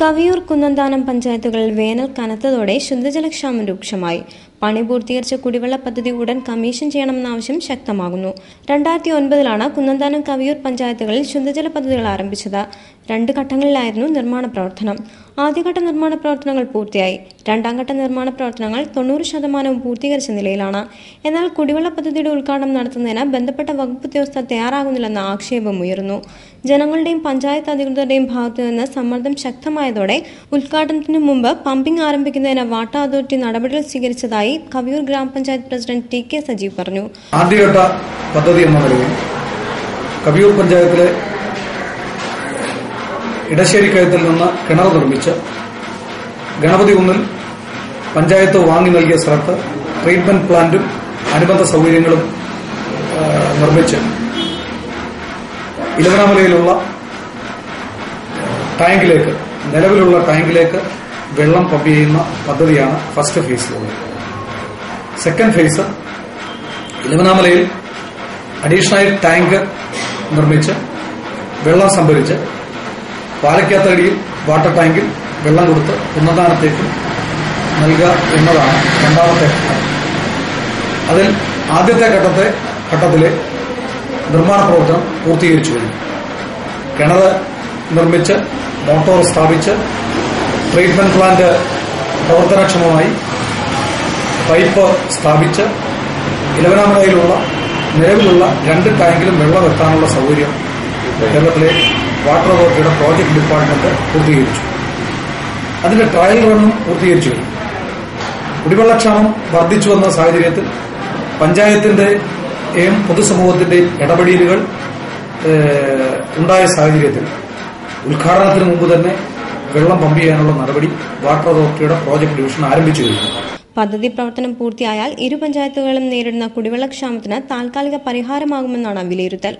കവിയൂർ കുന്നന്താനം പഞ്ചായത്തുകളിൽ വേനൽ കനത്തതോടെ ശുദ്ധജലക്ഷാമം രൂക്ഷമായി. പണി പൂർത്തീകരിച്ച കുടിവെള്ള പദ്ധതി ഉടൻ കമ്മീഷൻ ചെയ്യണമെന്ന ആവശ്യം ശക്തമാകുന്നു. രണ്ടായിരത്തി ഒൻപതിലാണ് കുന്നന്താനം കവിയൂർ പഞ്ചായത്തുകളിൽ ശുദ്ധജല പദ്ധതികൾ ആരംഭിച്ചത്. രണ്ട് ഘട്ടങ്ങളിലായിരുന്നു നിർമ്മാണ പ്രവർത്തനം. ആദ്യഘട്ട നിർമ്മാണ പ്രവർത്തനങ്ങൾ പൂർത്തിയായി. രണ്ടാം ഘട്ട നിർമ്മാണ പ്രവർത്തനങ്ങൾ തൊണ്ണൂറ് ശതമാനവും പൂർത്തീകരിച്ച നിലയിലാണ്. എന്നാൽ കുടിവെള്ള പദ്ധതിയുടെ ഉദ്ഘാടനം നടത്തുന്നതിന് ബന്ധപ്പെട്ട വകുപ്പ് ഉദ്യോഗസ്ഥർ തയ്യാറാകുന്നില്ലെന്ന ആക്ഷേപം ഉയർന്നു ജനങ്ങളുടെയും പഞ്ചായത്ത് അധികൃതരുടെയും ഭാഗത്തു നിന്ന് സമ്മർദ്ദം ശക്തമായതോടെ ഉദ്ഘാടനത്തിനു മുമ്പ് പമ്പിംഗ് ആരംഭിക്കുന്നതിന് വാട്ടർ അതോറിറ്റി നടപടികൾ സ്വീകരിച്ചതായി കവിയൂർ ഗ്രാമപഞ്ചായത്ത് പ്രസിഡന്റ് ടി കെ സജീവ് പറഞ്ഞു. ആദ്യഘട്ട പദ്ധതി എന്ന നിലയിൽ കവിയൂർ പഞ്ചായത്തിലെ ഇടശ്ശേരിക്കയത്തിൽ നിന്ന് കിണർ നിർമ്മിച്ച് ഗണപതി കുന്നിൽ പഞ്ചായത്ത് വാങ്ങി നൽകിയ സ്ഥലത്ത് ട്രീറ്റ്മെന്റ് പ്ലാന്റും അനുബന്ധ സൗകര്യങ്ങളും നിർമ്മിച്ച് ഇലവനാമലയിലുള്ള ടാങ്കിലേക്ക് നിലവിലുള്ള ടാങ്കിലേക്ക് വെള്ളം പമ്പ് ചെയ്യുന്ന പദ്ധതിയാണ് ഫസ്റ്റ് ഫേസിലുള്ളത്. സെക്കൻഡ് ഫേസ് ഇലവനാമലയിൽ അഡീഷണൽ ടാങ്ക് നിർമ്മിച്ച് വെള്ളം സംഭരിച്ച് പാലക്കാത്തടിയിൽ വാട്ടർ ടാങ്കിൽ വെള്ളം കൊടുത്ത് ഉന്നതാനത്തേക്ക് നൽകുക എന്നതാണ് രണ്ടാമത്തെ ഘട്ടം. അതിൽ ആദ്യത്തെ ഘട്ടത്തെ ഘട്ടത്തിലെ നിർമ്മാണ പ്രവർത്തനം പൂർത്തീകരിച്ചു കഴിഞ്ഞു. കിണർ നിർമ്മിച്ച് മോട്ടോർ സ്ഥാപിച്ച് ട്രീറ്റ്മെന്റ് പ്ലാന്റ് പ്രവർത്തനക്ഷമമായി പൈപ്പ് സ്ഥാപിച്ച് ഇലവനാമലയിലുള്ള നിലവിലുള്ള രണ്ട് ടാങ്കിലും വെള്ളം എത്താനുള്ള സൗകര്യം കേരളത്തിലെ വാട്ടർ അതോറിറ്റിയുടെ പ്രോജക്ട് ഡിപ്പാർട്ട്മെന്റ് പൂർത്തീകരിച്ചു. അതിന്റെ ട്രയൽ റണ്ണും പൂർത്തീകരിച്ചു. കുടിവെള്ളക്ഷാമം വർദ്ധിച്ചു വന്ന സാഹചര്യത്തിൽ പഞ്ചായത്തിന്റെയും പൊതുസമൂഹത്തിന്റെയും ഇടപെടലുകൾ ഉണ്ടായ സാഹചര്യത്തിൽ ഉദ്ഘാടനത്തിന് മുമ്പ് തന്നെ വെള്ളം പമ്പ് ചെയ്യാനുള്ള നടപടി വാട്ടർ അതോറിറ്റിയുടെ പ്രോജക്ട് ഡിവിഷൻ ആരംഭിച്ചു കഴിഞ്ഞു. പദ്ധതി പ്രവർത്തനം പൂർത്തിയായാൽ ഇരു പഞ്ചായത്തുകളും നേരിടുന്ന കുടിവെള്ളക്ഷാമത്തിന് താൽക്കാലിക പരിഹാരമാകുമെന്നാണ് വിലയിരുത്തൽ